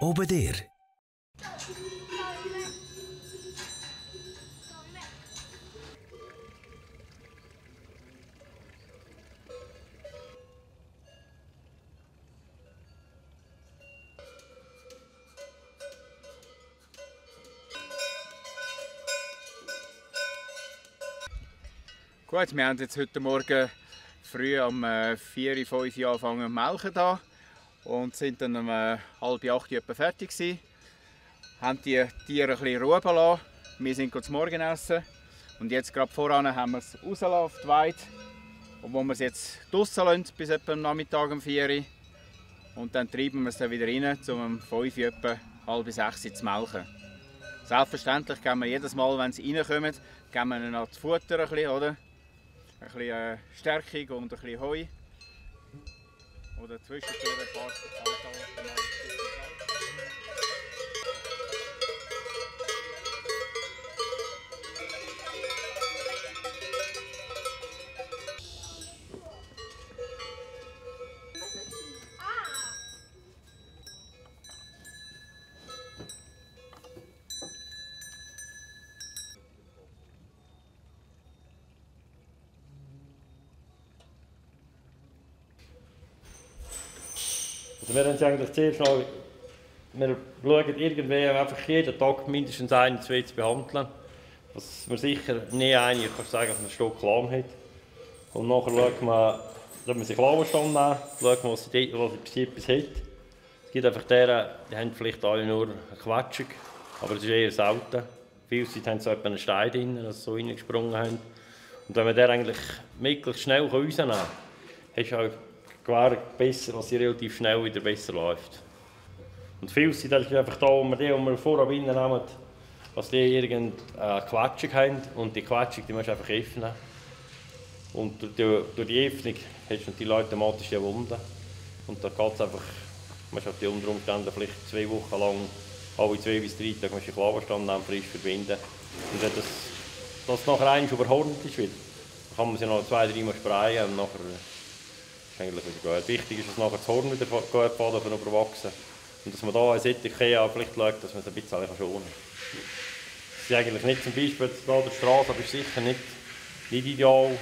Oben dir. Gut, wir haben jetzt heute Morgen früh um äh, 4, 5 Uhr angefangen zu melken da und sind dann um äh, halb acht etwa fertig gewesen. Haben die Tiere ein bisschen Ruhe lassen. Wir sind zum Morgenessen und jetzt gerade voran haben wir es rausgelassen auf die Weide. Und wo wir es jetzt draussen lassen, bis etwa am Nachmittag um 4 Uhr. Und dann treiben wir es dann wieder rein, um um 5 Uhr etwa halb 6 Uhr zu melken. Selbstverständlich geben wir jedes Mal, wenn sie reinkommen, geben wir ihnen das Futter ein bisschen, oder? ein bisschen äh, Stärkung und ein bisschen Heu. Oder zwischendurch ein paar Kaltautomaten. Wir haben es eigentlich zuerst noch, wir schauen irgendwie einfach jeden Tag mindestens ein, zwei zu behandeln. Dass man sicher nie eine, ich kann sagen, dass man ein Stück Lamm hat. Und nachher schaut man, dass man sich Klauenstand nehmen, schaut man, was sie, sie etwas hat. Es gibt einfach deren, die haben vielleicht alle nur eine Quetschung, aber das ist eher selten. Viele Zeit haben so etwa einen Stein drin, dass sie so reingesprungen haben. Und wenn man den eigentlich möglichst schnell rausnehmen kann, hast du gewähren besser, dass sie relativ schnell wieder besser läuft. Und viel sind einfach da, wo wir die, die wir vorher nehmen, dass die irgendeine Quetschung haben und die Quetschung die musst du einfach öffnen. Und durch die, durch die Öffnung hast du natürlich automatisch die Wunden. Und da geht es einfach, man die unter Umständen vielleicht zwei Wochen lang, alle zwei bis drei Tage, musst Klaverstand nehmen, frisch verbinden. Und wenn das, das nachher eins überhornt ist, kann man sie noch zwei, drei Mal sprayen und nachher eigentlich wieder gut. Wichtig ist, dass nachher das Horn wieder gut baden überwachsen. Und dass man da ein solche vielleicht schaut, dass man es ein bisschen schonen kann. Das ist eigentlich nicht zum Beispiel jetzt der Straße, aber ist sicher nicht, nicht ideal.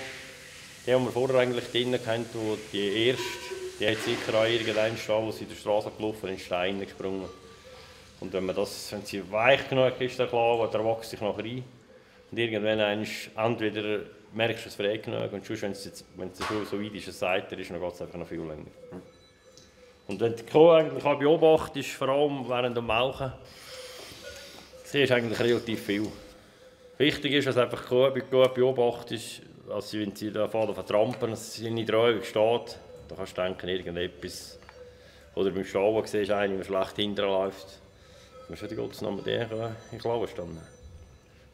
Die haben wir vorher eigentlich drinnen kennt, wo die erste, die hat sicher auch irgendeinen Stall, wo sie in der Straße gelaufen in den Stein gesprungen. Und wenn man das, wenn sie weich genug ist, der Klaue, der wächst sich nachher rein. Und irgendwann entweder merkst du es frei genug und sonst, wenn es, so, weit ist, es sagt, ist, dann geht es einfach noch viel länger. Und wenn du die Kuh eigentlich beobachtest, vor allem während dem Melken, siehst du eigentlich relativ viel. Wichtig ist, dass einfach die Kuh gut beobachtest, also wenn sie da vorne vertrampen, dass sie nicht ruhig steht, da kannst du denken, irgendetwas. Oder beim Stall siehst du einen, der schlecht hinterläuft. Dann musst du die Gottes Namen den in Klauen stehen.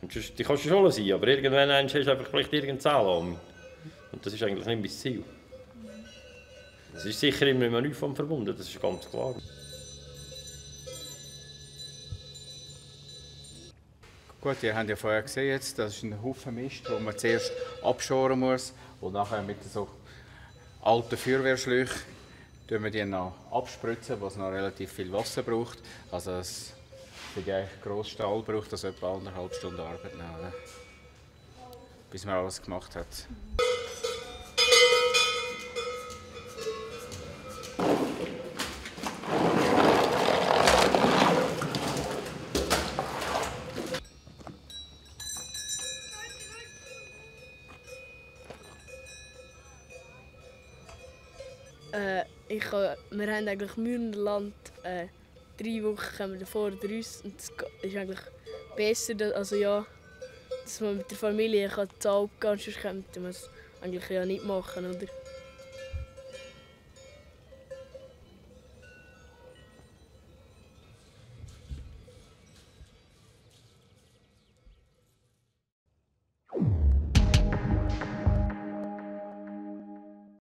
Die kannst du schon sein, aber irgendwann hast du einfach vielleicht irgendeine Zahl an. Und das ist eigentlich nicht mein Ziel. Es ist sicher immer mit einem verbunden, das ist ganz klar. Gut, ihr habt ja vorher gesehen, jetzt, das ist ein Haufen Mist, den man zuerst abschoren muss und nachher mit so alten Feuerwehrschläuchen wir die noch was noch relativ viel Wasser braucht. Also für den grossen Stall braucht das etwa anderthalb Stunden Arbeit nehmen, bis man alles gemacht hat. Äh, ich, wir haben eigentlich Mühlenland äh, drei Wochen kommen wir davor raus und es ist eigentlich besser, also ja, dass man mit der Familie kann zu Alp gehen kann, sonst könnte man es eigentlich ja nicht machen, oder?